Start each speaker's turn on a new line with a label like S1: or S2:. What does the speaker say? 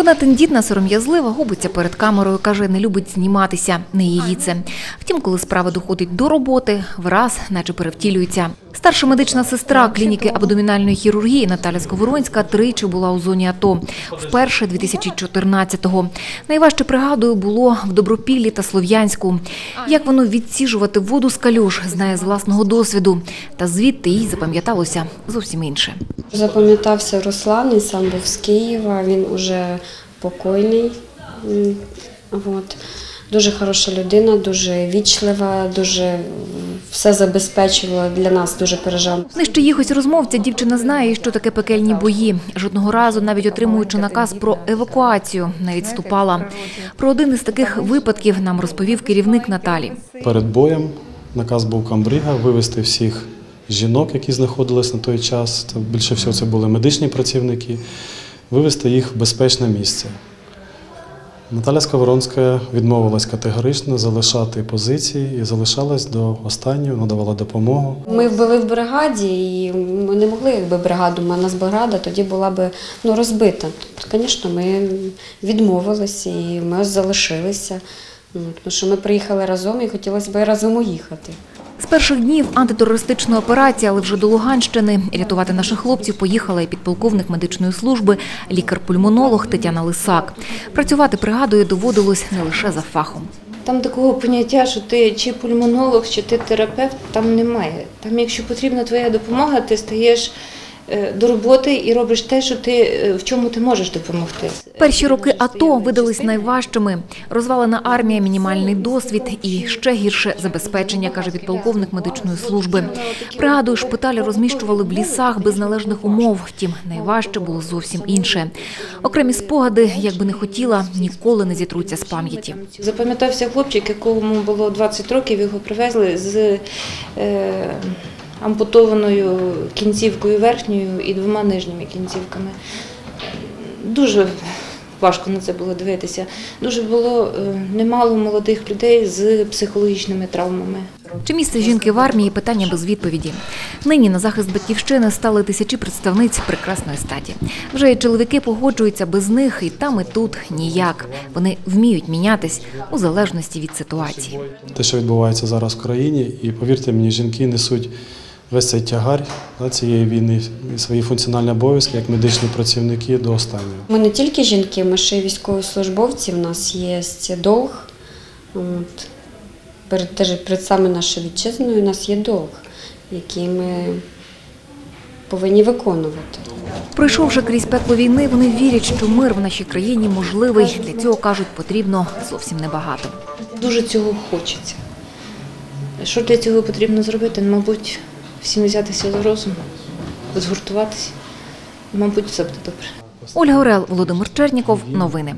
S1: Вона тендітна, сором'язлива, губиться перед камерою, каже, не любить зніматися, не її це. Втім, коли справа доходить до роботи, враз наче перевтілюється. Старша медична сестра клініки абдомінальної хірургії Наталя Сковоронська тричі була у зоні АТО. Вперше 2014-го. Найважче пригадую було в Добропіллі та Слов'янську. Як воно відсіжувати воду з калюж, знає з власного досвіду. Та звідти їй запам'яталося зовсім інше.
S2: Запам'ятався Руслан, він сам був з Києва, він уже покойний. От. Дуже хороша людина, дуже вічлива, дуже все забезпечувала для нас, дуже пережав.
S1: Нижче їхось розмовця дівчина знає, що таке пекельні бої. Жодного разу, навіть отримуючи наказ про евакуацію, не відступала. Про один із таких випадків нам розповів керівник Наталі.
S3: Перед боєм наказ був камбріга вивезти всіх жінок, які знаходились на той час. Більше всього це були медичні працівники, вивезти їх в безпечне місце. Наталя Сковоронська відмовилась категорично залишати позиції і залишалась до останнього, надавала допомогу.
S2: Ми були в бригаді, і ми не могли, якби бригаду, у нас бригада тоді була б ну, розбита. Тобто, звісно, ми відмовилися і ми залишилися. Ну, Тому що ми приїхали разом і хотілося б разом уїхати.
S1: З перших днів антитерористичної операції, але вже до Луганщини, рятувати наших хлопців поїхала і підполковник медичної служби, лікар-пульмонолог Тетяна Лисак. Працювати, пригадує, доводилось не лише за фахом.
S4: Там такого поняття, що ти чи пульмонолог, чи ти терапевт, там немає. Там, якщо потрібна твоя допомога, ти стаєш до роботи і робиш те, що ти е, в чому ти можеш допомогти.
S1: Перші роки АТО видались найважчими. Розвалена армія, мінімальний досвід і ще гірше забезпечення, каже підполковник медичної служби. Пригадую, шпиталі розміщували в лісах без належних умов. Втім, найважче було зовсім інше. Окремі спогади, як би не хотіла, ніколи не зітруться з пам'яті.
S4: Запам'ятався хлопчик, якому було 20 років, його привезли з е, ампутованою кінцівкою верхньою і двома нижніми кінцівками. Дуже важко на це було дивитися. Дуже було е, немало молодих людей з психологічними травмами.
S1: Чи місце жінки в армії питання без відповіді. Нині на захист батьківщини стали тисячі представниць прекрасної статі. Вже і чоловіки погоджуються без них і там, і тут ніяк. Вони вміють мінятись у залежності від ситуації.
S3: Те, що відбувається зараз в країні, і повірте мені, жінки несуть весь цей тягар да, цієї війни, і свої функціональні обов'язки як медичні працівники до останнього.
S2: Ми не тільки жінки, ми ще й військовослужбовці. У нас є долг. От. Перед, перед саме нашою вітчизною у нас є долг, який ми повинні виконувати.
S1: Пройшовши крізь пекло війни, вони вірять, що мир в нашій країні можливий. Для цього кажуть, потрібно зовсім небагато.
S4: Дуже цього хочеться. Що для цього потрібно зробити? Мабуть, всім взятися за розум, згуртуватися. Мабуть, все буде добре.
S1: Ольга Орел, Володимир Черніков. Новини.